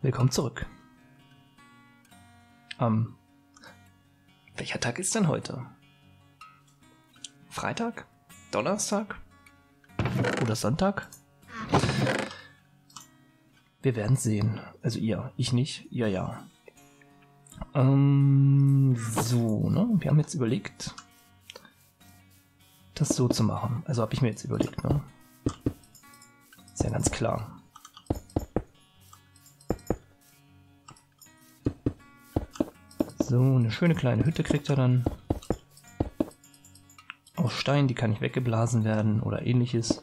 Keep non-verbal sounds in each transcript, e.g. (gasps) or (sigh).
Willkommen zurück. Ähm, welcher Tag ist denn heute? Freitag? Donnerstag? Oder Sonntag? Wir werden sehen. Also ihr, ich nicht, ihr ja. Ähm, so, ne? Wir haben jetzt überlegt, das so zu machen. Also habe ich mir jetzt überlegt, ne? Ist ja ganz klar. So, eine schöne kleine Hütte kriegt er dann. Aus Stein, die kann nicht weggeblasen werden oder ähnliches.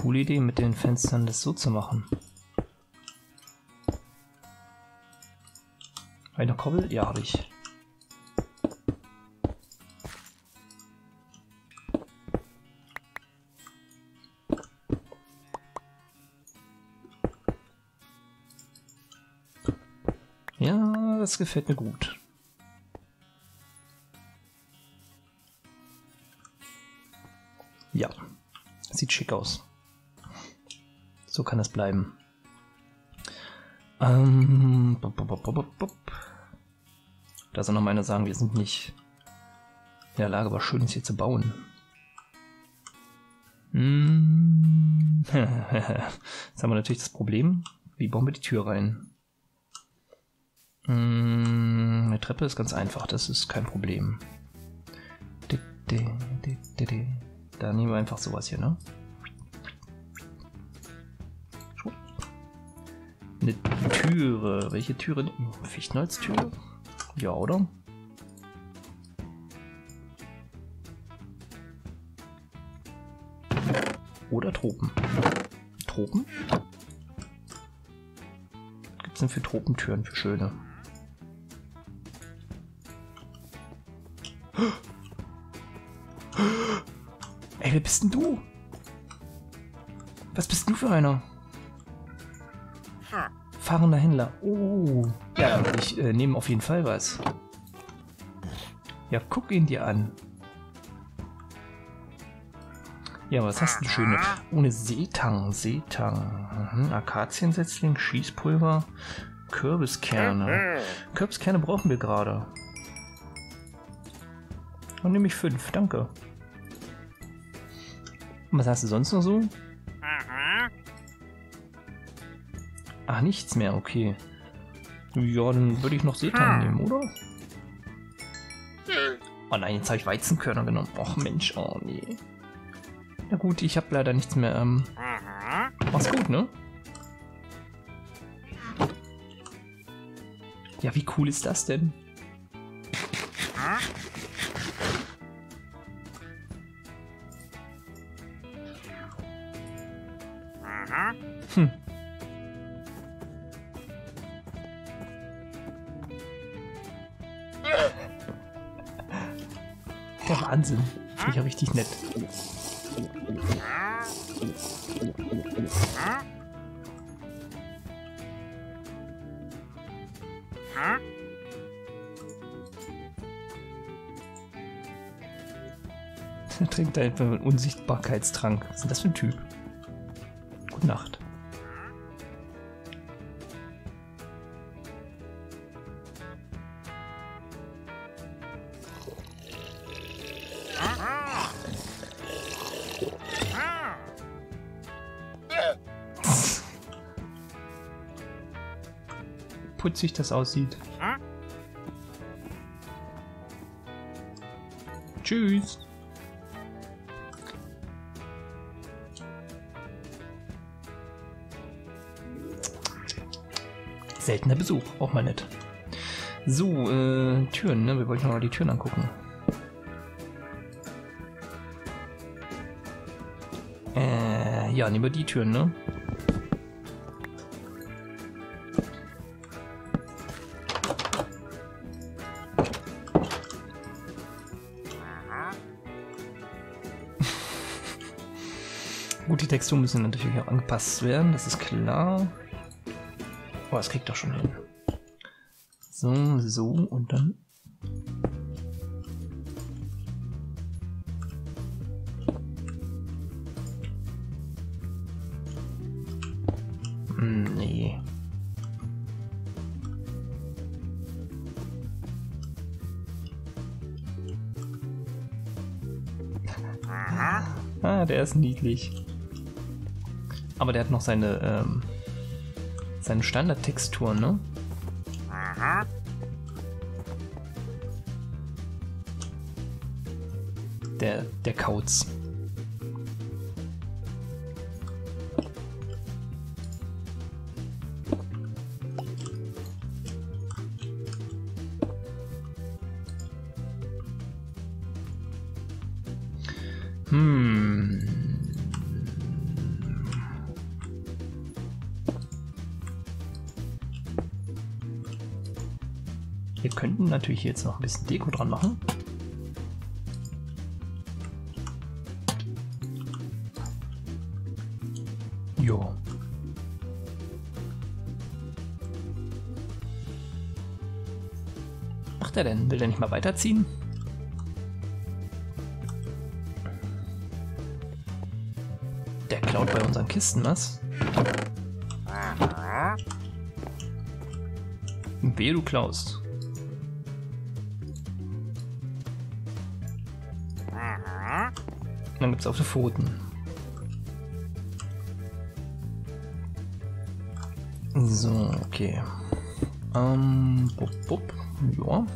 Coole Idee, mit den Fenstern das so zu machen. Noch Kobbel? Ja, habe ich. Ja, das gefällt mir gut. Ja, sieht schick aus. So kann es bleiben. Ähm. Da soll noch mal einer sagen, wir sind nicht in der Lage, was Schönes hier zu bauen. Hm. (laughs) Jetzt haben wir natürlich das Problem, wie bauen wir die Tür rein? Hm, Eine Treppe ist ganz einfach, das ist kein Problem. Da nehmen wir einfach sowas hier, ne? Eine Türe. Welche Türe? Fichtenholztür? Ja, oder? Oder Tropen. Tropen? Was gibt's denn für Tropentüren, für schöne? (gasps) Ey, wer bist denn du? Was bist du für einer? Fahrender Händler. Oh. Ja, ich äh, nehme auf jeden Fall was. Ja, guck ihn dir an. Ja, was hast du schöne? Ohne Seetang, Seetang. Mhm. Akaziensetzling, Schießpulver, Kürbiskerne. Kürbiskerne brauchen wir gerade. Dann nehme ich fünf, danke. Was hast du sonst noch so? Ach, nichts mehr, okay. Ja, dann würde ich noch Seetang nehmen, oder? Oh nein, jetzt habe ich Weizenkörner genommen. Och Mensch, oh nee. Na gut, ich habe leider nichts mehr. Ähm, mach's gut, ne? Ja, wie cool ist das denn? Der Wahnsinn. Finde ich ja richtig nett. Er (laughs) trinkt einfach einen Unsichtbarkeitstrank. Was ist denn das für ein Typ? Gute Nacht. Putzig das aussieht. Tschüss. Seltener Besuch, auch mal nett. So, äh, Türen, ne? Wir wollten noch mal die Türen angucken. ja, nehmen wir die Türen, ne? Gut, die Texturen müssen natürlich auch angepasst werden, das ist klar. Oh, das kriegt doch schon hin. So, so und dann Ah, der ist niedlich. Aber der hat noch seine, ähm, seine Standardtextur, ne? Der, der Kauz. Wir könnten natürlich jetzt noch ein bisschen Deko dran machen. Jo. Macht er denn? Will er nicht mal weiterziehen? Der klaut bei unseren Kisten was? Wehe, du klaust. Dann gibt's auf die Pfoten. So, okay. Ähm, bup, bup. Ja.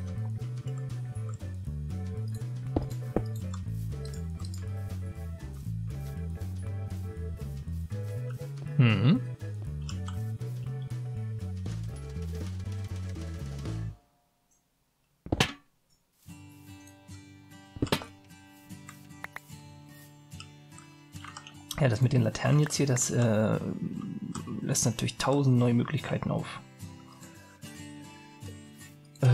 Mhm. Ja, das mit den Laternen jetzt hier, das äh, lässt natürlich tausend neue Möglichkeiten auf. Äh,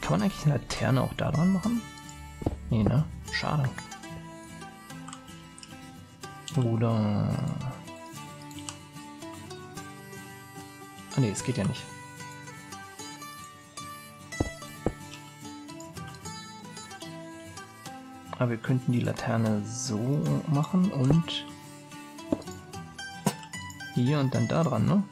kann man eigentlich eine Laterne auch da dran machen? Nee, ne? Schade. Oder... Ah ne, es geht ja nicht. Aber wir könnten die Laterne so machen und hier und dann da dran, ne?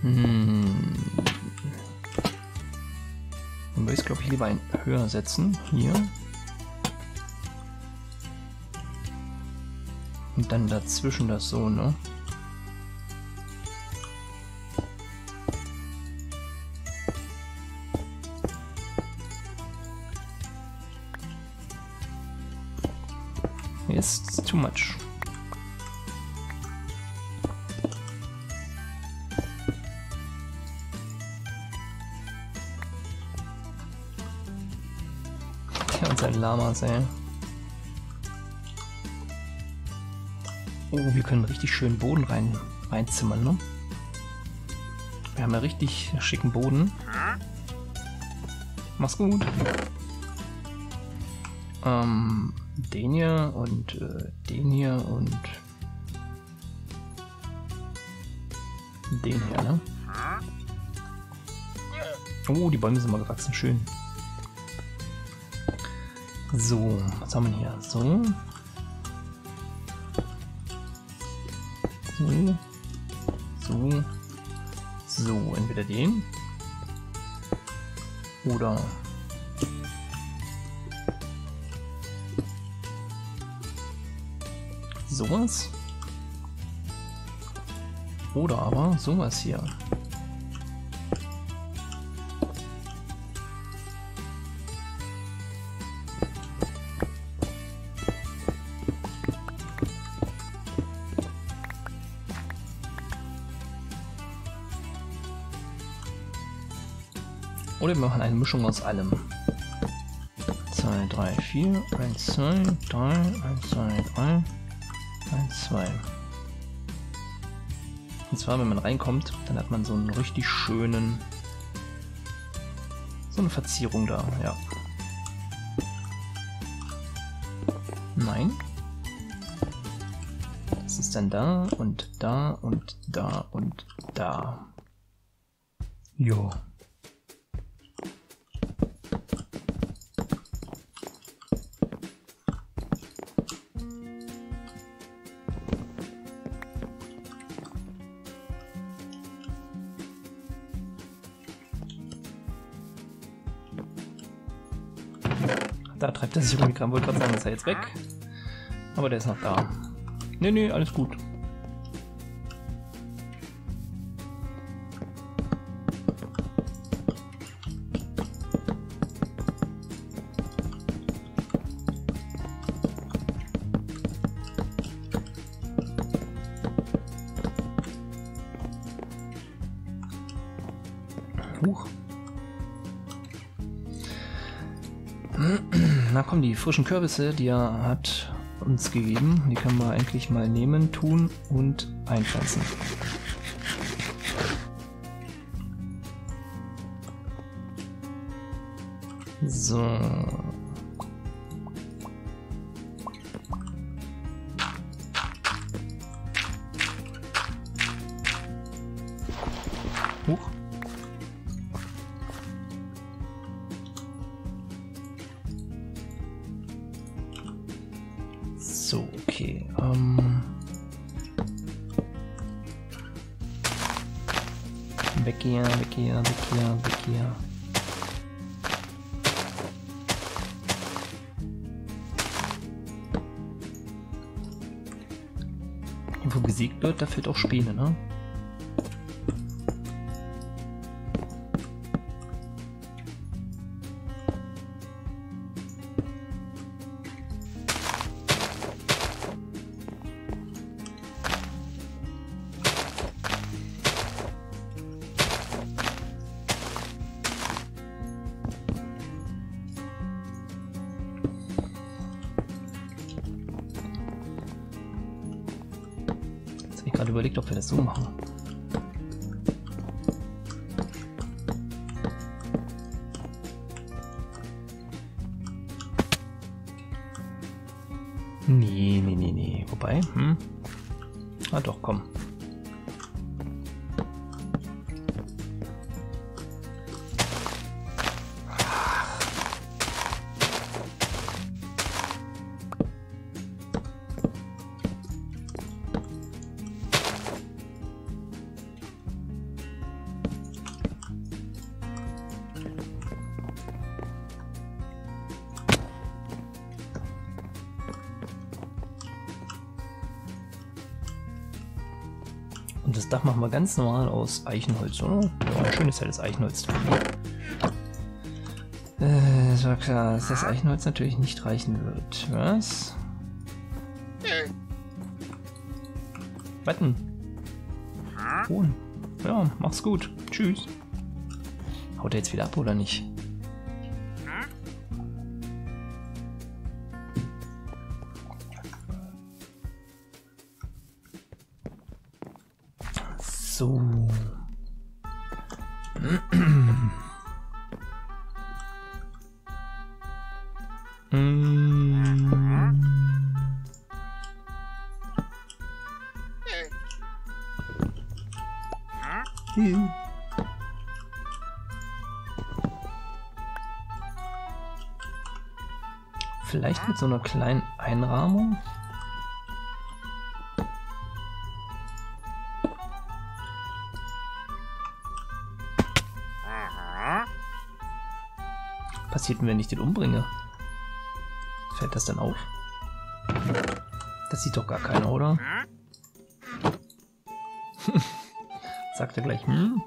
Hm. Dann würde ich es, glaube ich, lieber ein höher setzen. Hier. Dann dazwischen das so, ne? It's too much. Ja, und sein Lamas, ey. Oh, wir können richtig schön Boden rein, reinzimmern, ne? Wir haben ja richtig schicken Boden. Mach's gut. Ähm, den hier und äh, den hier und den hier, ne? Oh, die Bäume sind mal gewachsen, schön. So, was haben wir hier? So. So. So. So, entweder den. Oder sowas. Oder aber sowas hier. Oder wir machen eine Mischung aus allem. 2, 3, 4, 1, 2, 3, 1, 2, 3, 1, 2. Und zwar, wenn man reinkommt, dann hat man so einen richtig schönen... So eine Verzierung da, ja. Nein. Das ist dann da und da und da und da. Jo. Da treibt er sich gerade, wollte gerade sagen, ist er jetzt weg. Aber der ist noch da. Nee, nee, alles gut. (clears throat) Na komm, die frischen Kürbisse, die er hat uns gegeben, die können wir eigentlich mal nehmen, tun und einpflanzen. So. Weg hier, weg hier, weg hier, weg hier. Wo gesiegt wird, da fehlt auch Späne, ne? Überlegt, ob wir das so machen. Dach machen wir ganz normal aus Eichenholz, oder? Ja, schönes helles Eichenholz. Äh, es war klar, dass das Eichenholz natürlich nicht reichen wird. Was? Wetten. Hohn. Ja, mach's gut. Tschüss. Haut er jetzt wieder ab oder nicht? So. Juhu. Vielleicht mit so einer kleinen Einrahmung? Passiert, wenn ich den umbringe? Fällt das dann auf? Das sieht doch gar keiner, oder? (laughs) Sagt er gleich, hm?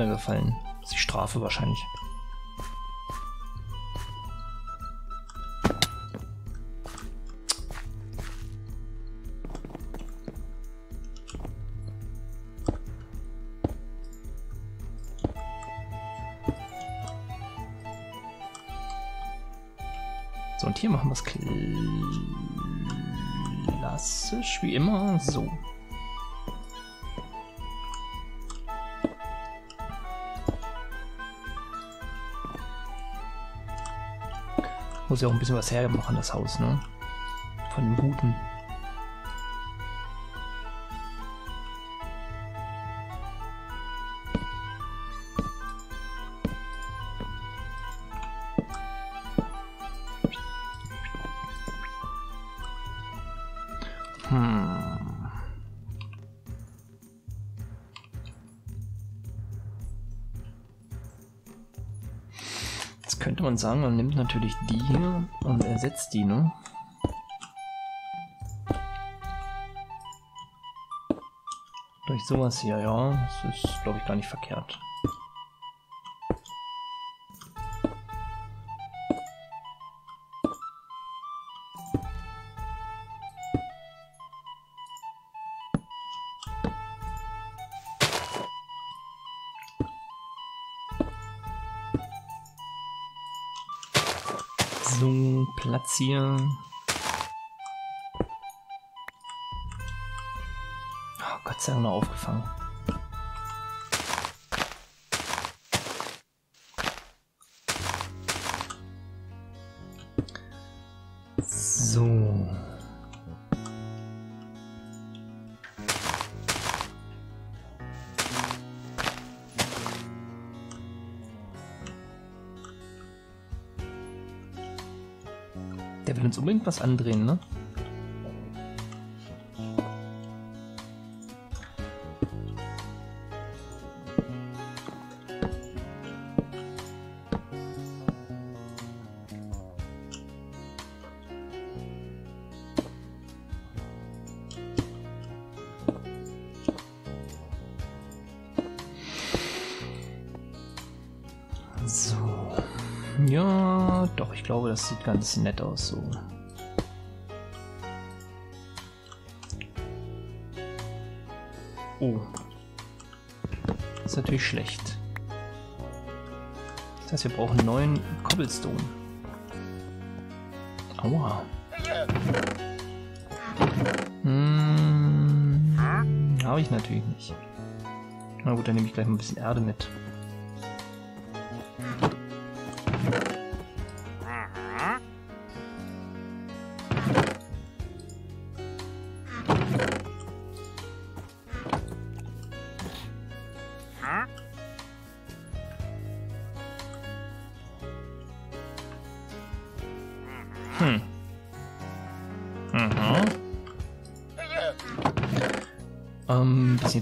Runtergefallen. Das ist die Strafe wahrscheinlich. So, und hier machen wir es klassisch, wie immer, so. Muss ja auch ein bisschen was hermachen, das Haus, ne? Von dem Guten. Sagen, man nimmt natürlich die hier und ersetzt die, ne? Durch sowas hier, ja, das ist, glaube ich, gar nicht verkehrt. Platzieren. Oh, Gott sei Dank noch aufgefangen. Unbedingt was andrehen, ne? Glaube, das sieht ganz nett aus so. Oh. Das ist natürlich schlecht. Das heißt, wir brauchen neuen Cobblestone. Aua. Hm, habe ich natürlich nicht. Na gut, dann nehme ich gleich mal ein bisschen Erde mit.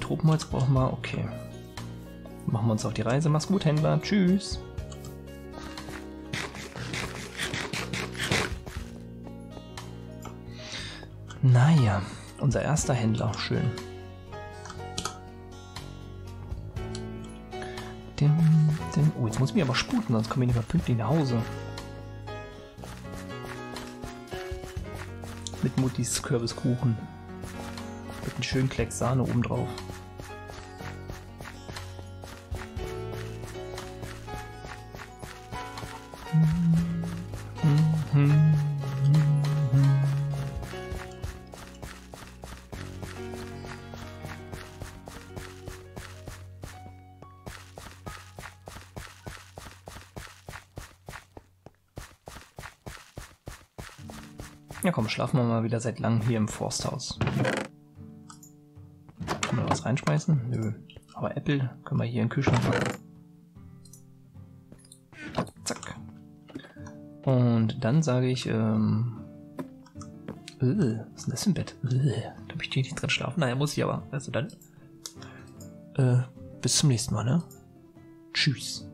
Tropenholz brauchen wir. Okay. Machen wir uns auf die Reise. Mach's gut, Händler. Tschüss. Naja, unser erster Händler. Schön. Dim, dim. Oh, jetzt muss ich mich aber sputen, sonst komme ich nicht mehr pünktlich nach Hause. Mit Muttis Kürbiskuchen. Mit einem schönen Klecks Sahne oben drauf. Ja komm, schlafen wir mal wieder seit langem hier im Forsthaus. Können wir was reinschmeißen? Nö. Aber Apple können wir hier in den Kühlschrank packen. Zack. Und dann sage ich, ähm... Äh, was ist denn das ein Bett? Äh, da möchte ich nicht drin schlafen. Naja, muss ich aber. Also dann. Äh, bis zum nächsten Mal, ne? Tschüss.